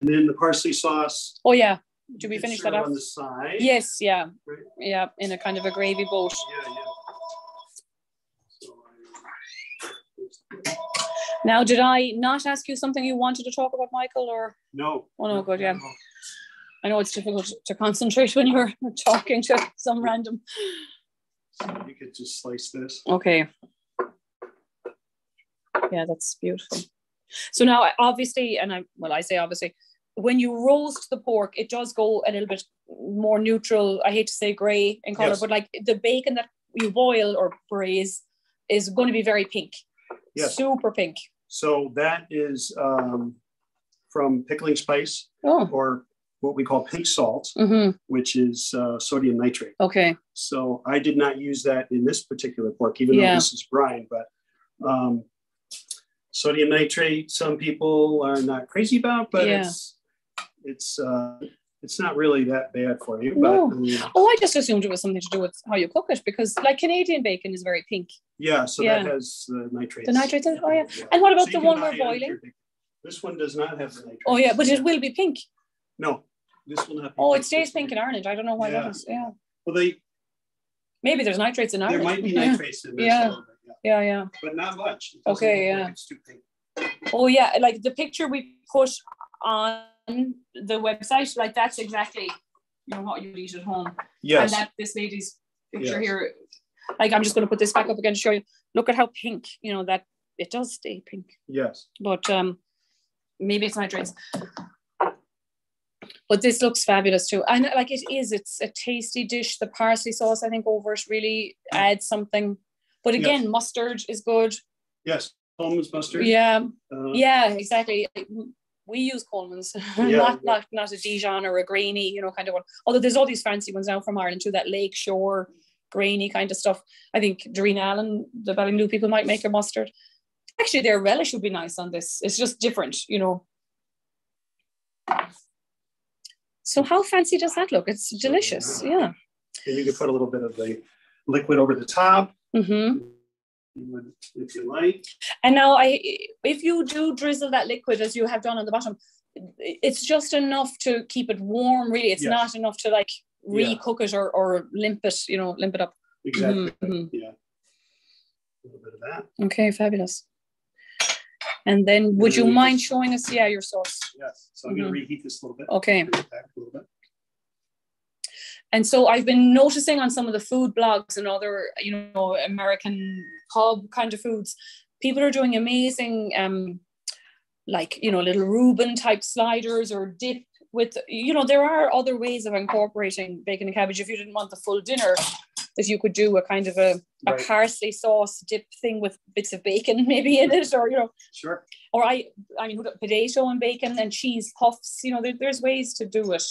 And then the parsley sauce. oh yeah Do we finish that off? On the side. yes yeah Right. yeah in a kind of a gravy boat Yeah, yeah. Now did i not ask you something you wanted to talk about michael or No. Oh, no, good, yeah. I know it's difficult to concentrate when you're talking to some random. So you could just slice this. Okay. Yeah, that's beautiful. So now, obviously, and I well, I say obviously, when you roast the pork, it does go a little bit more neutral. I hate to say grey in color, Yes. but like the bacon that you boil or braise is going to be very pink, Yes. super pink. So that is um, from pickling spice Oh, or what we call pink salt, mm-hmm. which is uh, sodium nitrate. okay. So I did not use that in this particular pork, even Yeah. though this is brine. But um, sodium nitrate, some people are not crazy about, but Yeah. it's it's uh, it's not really that bad for you. No. But I mean, Oh, I just assumed it was something to do with how you cook it because, like, Canadian bacon is very pink. yeah, so Yeah. that has the nitrates. The nitrates in? Oh, yeah. And what about So the one we're buy it on boiling? This one does not have the nitrates. Oh, yeah, but it will be pink. No, this will not. Be Oh, pink. it stays pink in Ireland. I don't know why that is. Yeah. Well, they Maybe there's nitrates in Ireland. there might be nitrates in this, Yeah. A little bit, yeah. Yeah, but not much. Okay, yeah. It's too pink. Oh, yeah. Like the picture we put on the website, like that's exactly you know what you eat at home. Yes. And that this lady's picture Yes. here, like I'm just going to put this back up again to show you. Look at how pink. You know that it does stay pink. yes. but um maybe it's nitrates but this looks fabulous too and like it is it's a tasty dish the parsley sauce i think over it really adds something but again mustard is good Yes. Colman's mustard. yeah Uh, yeah exactly we use Colman's, Yeah, not, yeah. not not a Dijon or a grainy, you know, kind of one. Although there's all these fancy ones now from Ireland too, that lake shore grainy kind of stuff. I think Darina Allen, the Ballymaloe people might make a mustard. Actually, their relish would be nice on this. It's just different, you know. So how fancy does that look? It's delicious. Yeah. And you could put a little bit of the liquid over the top. Hmm You would, if you like. And now I if you do drizzle that liquid as you have done on the bottom, it's just enough to keep it warm, really. It's Yes. not enough to like re-cook it or, or limp it, you know, limp it up. Exactly. Mhm. Yeah. A little bit of that. Okay, fabulous. And then would you mind showing us, yeah, your sauce? Yes. So I'm going to reheat this a little bit. Okay. A little bit. And so I've been noticing on some of the food blogs and other, you know, American pub kind of foods, people are doing amazing, um, like, you know, little Reuben type sliders or dip with, you know, there are other ways of incorporating bacon and cabbage if you didn't want the full dinner that you could do a kind of a, a Right. parsley sauce dip thing with bits of bacon maybe in it or you know Sure. or I I mean potato and bacon and cheese puffs you know there, there's ways to do it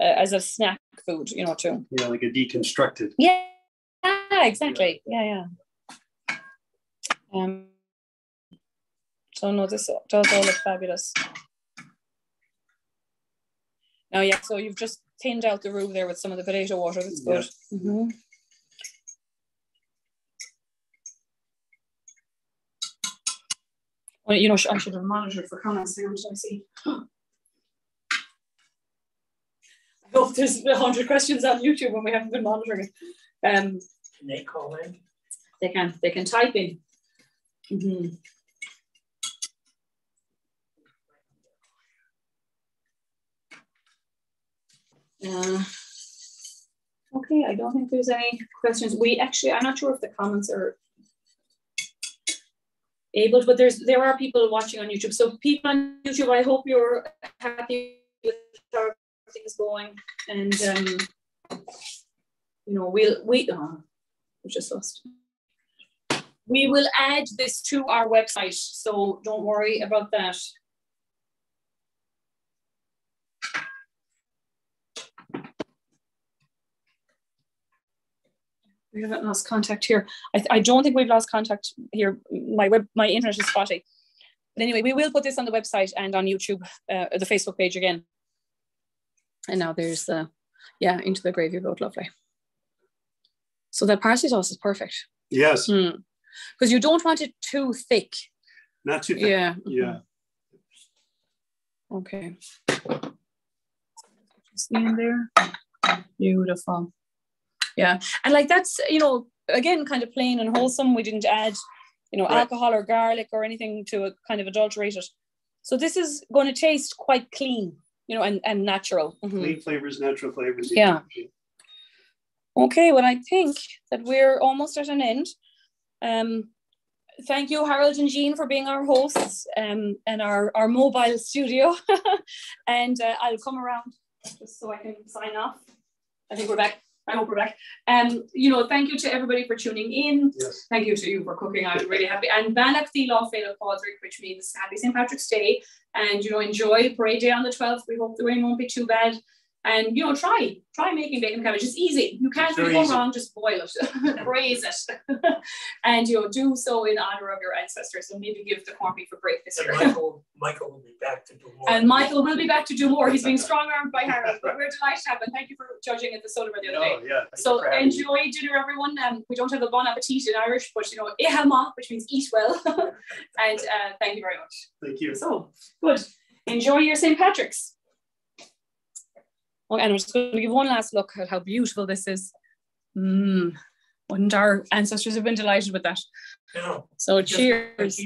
uh, as a snack food you know too. Yeah, like a deconstructed. yeah exactly. Yeah yeah. Um so no this does all look fabulous. Now yeah so you've just thinned out the roux there with some of the potato water. That's good. Mhm. Well, you know, I should have monitored for comments there, which I see. I hope there's a hundred questions on YouTube when we haven't been monitoring it. Um, Can they call in? they can they can type in. Mhm. Uh, okay, I don't think there's any questions. We actually, I'm not sure if the comments are able, but there's there are people watching on YouTube. So people on YouTube, I hope you're happy with how everything's going, and um, you know, we'll we oh, we just lost. We will add this to our website, so don't worry about that. We haven't lost contact here. I, I don't think we've lost contact here. My web, my internet is spotty. But anyway, we will put this on the website and on YouTube, uh, the Facebook page again. And now there's the, yeah, into the gravy boat, lovely. So that parsley sauce is perfect. Yes, hmm. Because you don't want it too thick. not too thick. Yeah. Yeah. Mm-hmm. Okay. See in there? Beautiful. Yeah. And like that's, you know, again, kind of plain and wholesome. We didn't add, you know, Right. alcohol or garlic or anything to a kind of adulterate it. So this is going to taste quite clean, you know, and, and natural. Mhm. Clean flavors, natural flavors. Yeah. Okay, well, I think that we're almost at an end. Um, thank you, Harold and Jean, for being our hosts um, and our, our mobile studio. and uh, I'll come around just so I can sign off. I think we're back. I hope we're back. Um, you know, thank you to everybody for tuning in. Yes. Thank you to you for cooking. I'm really happy. And Beannachtaí Lá Fhéile Pádraig, which means happy St. Patrick's Day. And you know, enjoy parade day on the 12th. We hope the rain won't be too bad. And you know, try, try making bacon cabbage. It's easy. You can't really go easy. wrong, just boil it, braise it. and you know, do so in honor of your ancestors and maybe give the corned beef a break this And year. Michael, Michael will be back to do more. And Michael will be back to do more. He's being strong armed by Harold. But we're delighted to have him. Thank you for judging at the soda the other day. Oh, yeah. So for having me. enjoy dinner, everyone. Um, we don't have a bon appetit in Irish, but you know, ihama, which means eat well. and uh, thank you very much. Thank you. So good. Enjoy your St. Patrick's. Oh, and I'm just going to give one last look at how beautiful this is. Mm, wouldn't our ancestors have been delighted with that? No, So cheers.